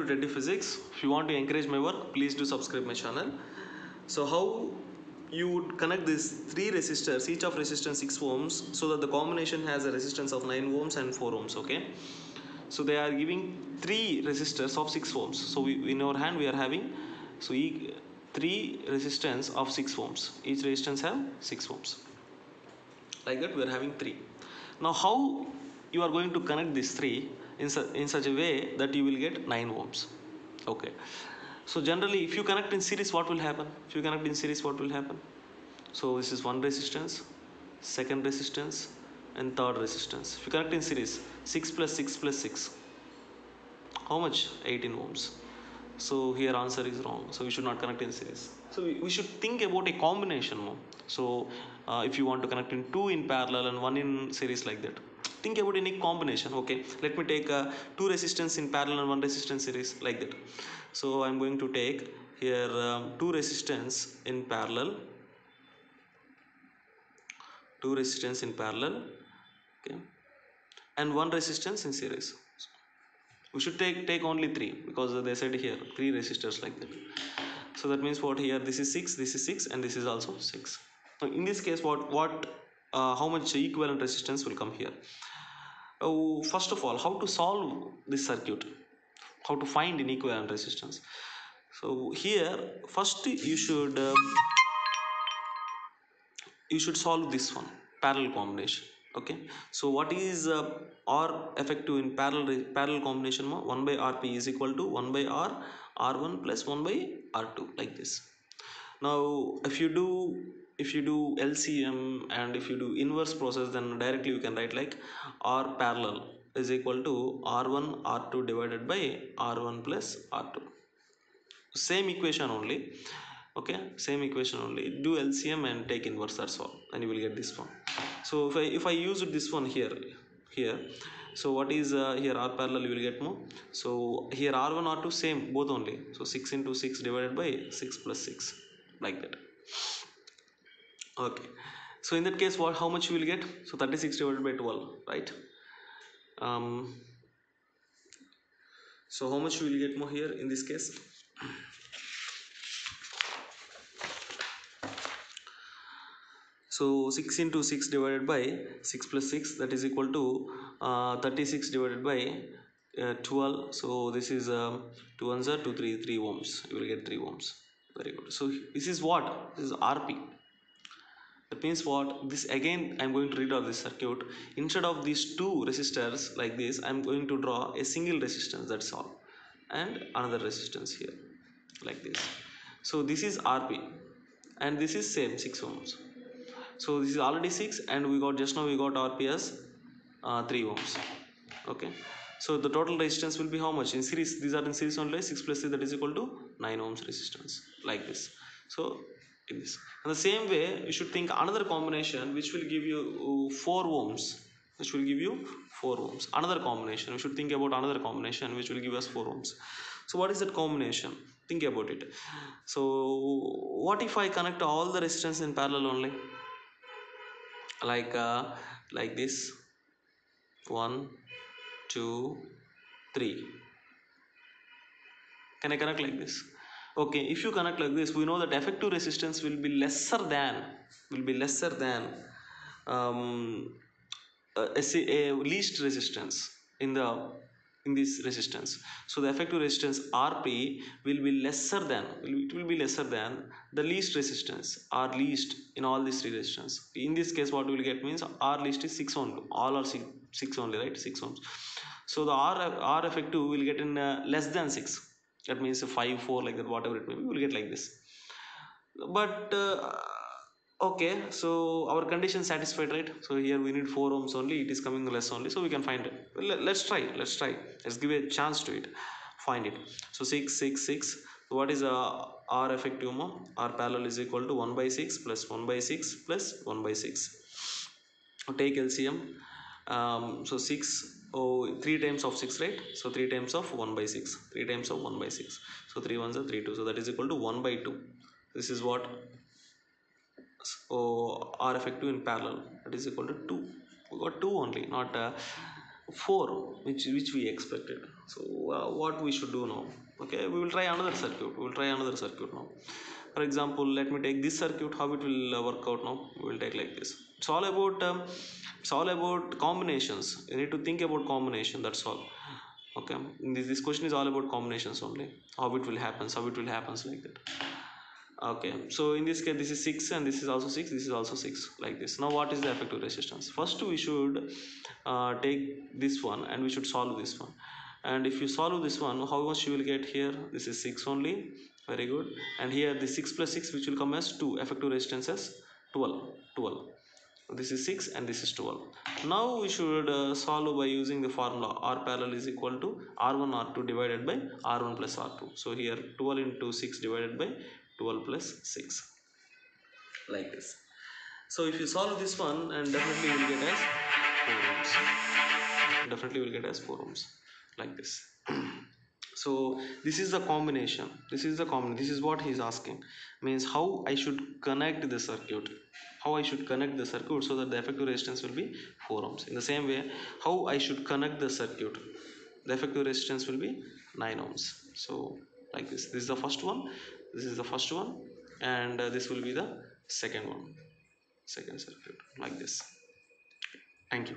to Teddy Physics. If you want to encourage my work, please do subscribe my channel. So how you would connect these three resistors, each of resistance 6 ohms, so that the combination has a resistance of 9 ohms and 4 ohms. Okay. So they are giving three resistors of 6 ohms. So we, in our hand we are having so e- three resistance of 6 ohms. Each resistance have 6 ohms. Like that we are having three. Now how you are going to connect these three in, su- in such a way that you will get 9 ohms. Okay. So generally if you connect in series what will happen? If you connect in series what will happen? So this is one resistance, second resistance and third resistance. If you connect in series 6 plus 6 plus 6 how much 18 ohms so here answer is wrong so we should not connect in series so we, we should think about a combination more so uh, if you want to connect in two in parallel and one in series like that think about any combination okay? Let me take uh, two resistance in parallel and one resistance series like that. So i'm going to take here um, two resistance in parallel. Two resistance in parallel okay? And one resistance in series. We should take take only three because they said here three resistors like that. So that means what here? This is 6 this is 6 and this is also 6 so in this case what what uh, how much equivalent resistance will come here? Oh, first of all how to solve this circuit? How to find an equivalent resistance? So here first you should um, you should solve this one parallel combination okay? So what is uh, r effective in parallel parallel combination? 1 by rp is equal to 1 by r r1 plus 1 by r2 like this now if you do if you do lcm and if you do inverse process then directly you can write like r parallel is equal to r1 r2 divided by r1 plus r2 same equation only okay? Same equation only. Do LCM and take inverse that's all. And you will get this one. So if I if I use this one here here so what is uh, here R parallel you will get more. So here R1 R2 same both only. So 6 into 6 divided by 6 plus 6 like that. Okay. So in that case what how much you will get? So 36 divided by 12 right? Um, so how much you will get more here in this case? So 6 into 6 divided by 6 plus 6 that is equal to uh, 36 divided by uh, 12 so this is um, 2 ones are 2 3 3 ohms. You will get 3 ohms very good. So this is what? This is rp that means what? This again i'm going to read out this circuit. Instead of these two resistors like this i'm going to draw a single resistance that's all and another resistance here like this. So this is rp and this is same 6 ohms. So this is already 6 and we got just now we got rp as uh, 3 ohms. Okay so the total resistance will be how much? In series these are in series only 6 plus 3 that is equal to 9 ohms resistance like this. So in this. In the same way you should think another combination which will give you uh, 4 ohms which will give you 4 ohms. Another combination we should think about another combination which will give us 4 ohms. So what is that combination? Think about it. So what if i connect all the resistance in parallel only? Like uh, like this. One two three. Can i connect like this? Okay if you connect like this we know that effective resistance will be lesser than will be lesser than um, a, a least resistance in the in this resistance. So the effective resistance rp will be lesser than it will be lesser than the least resistance r least in all these three resistance. In this case what we will get means r least is 6 only all are 6, six only right? 6 ohms. So the r r effective will get in uh, less than 6 that means 5 4 like that whatever it may be we will get like this. But uh, okay. So our condition satisfied right? So here we need 4 ohms only. It is coming less only. So we can find it. Let, let's try. Let's try. Let's give a chance to it. Find it. So 6 6 6 so what is uh, r effective mo? r parallel is equal to 1 by 6 plus 1 by 6 plus 1 by 6 take LCM um, so 6 oh 3 times of 6 right? So 3 times of 1 by 6 3 times of 1 by 6 so 3 ones are 3 2 so that is equal to 1 by 2 this is what so r effective in parallel. That is equal to 2 we got 2 only not uh, 4 which which we expected. So uh, what we should do now? Okay we will try another circuit. We will try another circuit now for example let me take this circuit. How it will uh, work out now? We will take like this. It's all about um, it's all about combinations. You need to think about combination that's all. Okay? This, this question is all about combinations only. How it will happen how it will happens like that. Okay. So in this case this is 6 and this is also 6 this is also 6 like this. Now what is the effective resistance? First we should uh, take this one and we should solve this one. And if you solve this one how much you will get here? This is 6 only very good. And here the 6 plus 6 which will come as 2 effective resistance as 12 12 this is 6 and this is 12 now we should uh, solve by using the formula r parallel is equal to r1 r2 divided by r1 plus r2 so here 12 into 6 divided by 12 plus 6 like this. So if you solve this one and definitely will get as 4 ohms. Definitely will get as 4 ohms. Like this so this is the combination. This is the common this is what he is asking. Means how I should connect the circuit. How I should connect the circuit so that the effective resistance will be 4 ohms. In the same way how I should connect the circuit the effective resistance will be 9 ohms. So like this. This is the first one. This is the first one. And uh, this will be the second one. Second circuit. Like this. Thank you